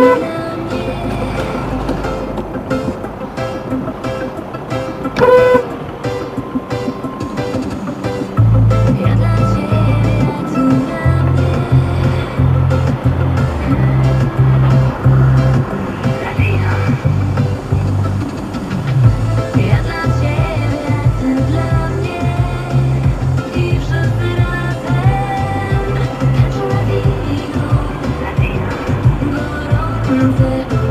Thank you. prove it.